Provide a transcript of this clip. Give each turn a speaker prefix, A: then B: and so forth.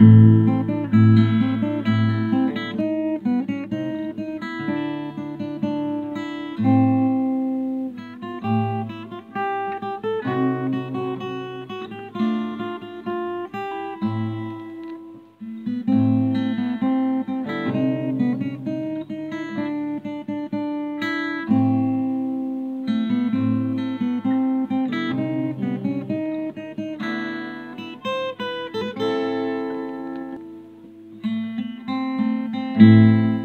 A: thank you Música